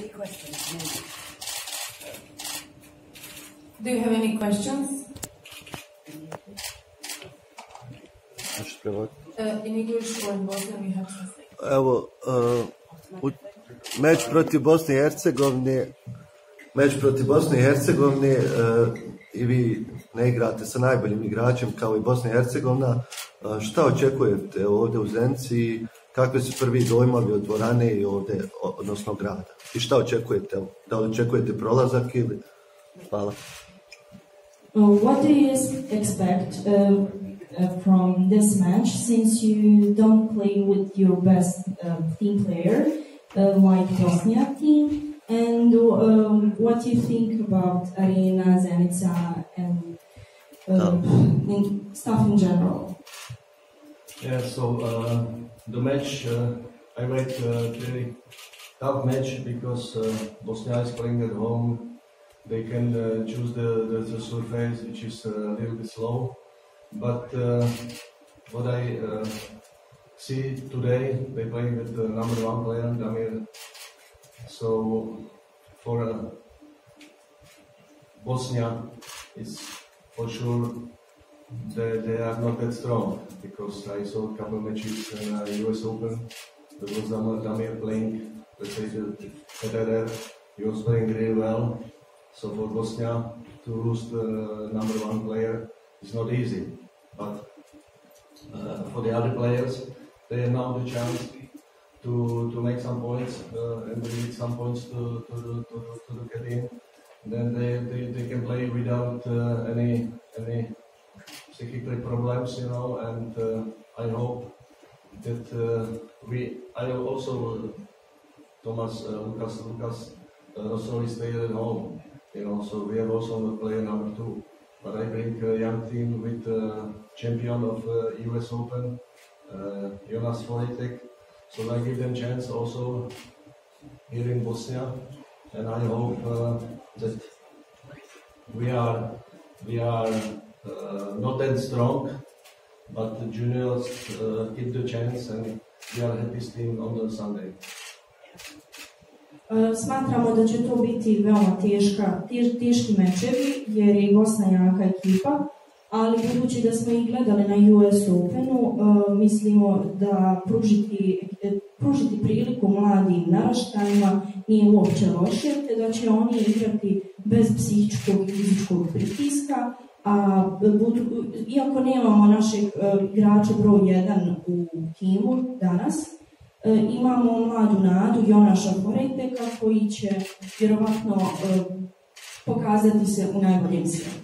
any questions? Do you have any questions? Uh, in English or in Bosnian we have something. Evo, uh, u, meč protiv Bosne i Hercegovine, meč protiv Bosne i Hercegovine uh, i vi ne igrate sa najboljim igračem kao i Bosna i Hercegovina. Uh, šta očekujete ovdje u Zenci? Kakve su prvi dojmovi od dvorane i ovdje, odnosno grada? I šta očekujete? Da li očekujete prolazak ili? Hvala. Uh, what do you expect uh, uh, from this match since you don't play with your best uh, team player uh, like Bosnia team? And um, what do you think about Arena, Zenica, and um, in, stuff in general? Yeah, so uh, the match, uh, I rate uh, very tough match because uh, Bosnia is playing at home. They can uh, choose the, the, the surface, which is uh, a little bit slow. But what I see today, they play with the number one player, Damir. So for Bosnia, it's for sure they, they are not that strong because I saw a couple matches in uh, US Open. There was Damir playing, let's say, the Federer. He was playing really well. So for Bosnia to lose the number one player is not easy. But uh, for the other players, they have now the chance to, to make some points uh, and they need some points to, to, to, to, to get in. Then they, they, they can play without uh, any any psychical problems, you know. And uh, I hope that uh, we. I also Thomas uh, Lucas Lucas uh, Rosoli stayed at home, you know. So we have also player number two. But I bring a young team with uh, champion of uh, US Open, uh, Jonas Vojtek. So I give them chance also here in Bosnia, and I hope uh, that we are we are uh, not that strong, but the juniors uh, give the chance, and we are happiest team on the Sunday. E, Smatramo da će to biti veoma teška, teš, teški mečevi jer je Bosna jaka ekipa, ali budući da smo ih gledali na US Openu, mislimo da pružiti, e, pružiti priliku mladim naraštajima nije uopće loše, te da će oni igrati bez psihičkog i fizičkog pritiska, a iako nemamo našeg igrača broj 1 u timu danas, E, imamo mladu nadu Jonaša Borejteka koji će vjerovatno e, pokazati se u najboljem svijetu.